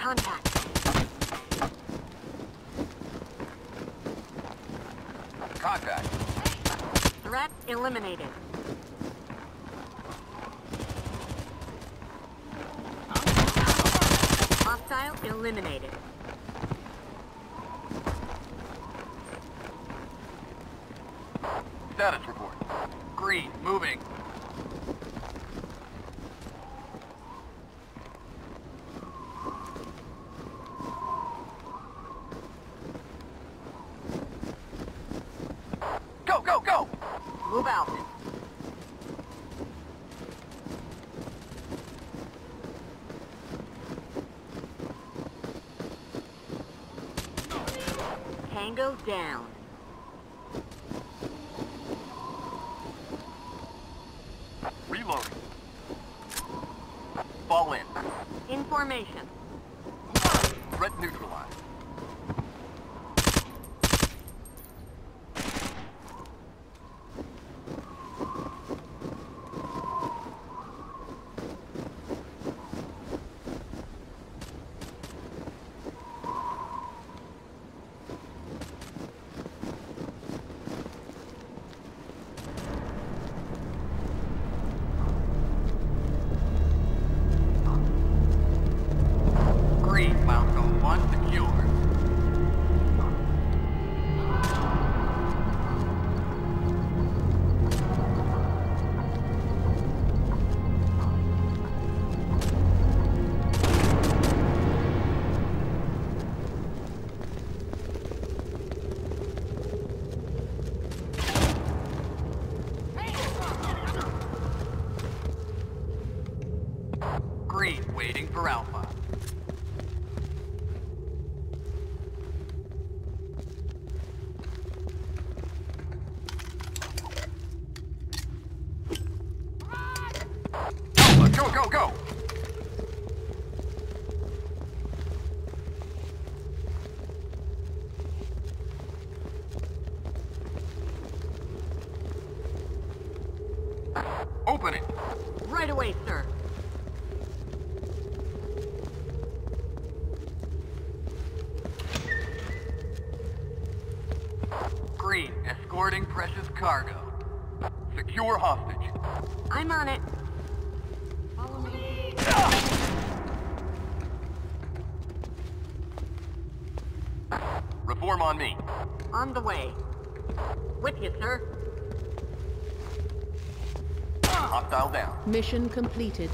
Contact. Contact. Threat eliminated. Hostile eliminated. Status report. Green, moving. Go, go, go! Move out. Tango down. Reloading. Fall in. Information. Threat neutralized. Green, one secure. Green, waiting for Alpha. Go, go, go! Open it! Right away, sir. Green, escorting precious cargo. Secure hostage. I'm on it. Follow me. Reform on me. On the way. With you, sir. Hostile down. Mission completed.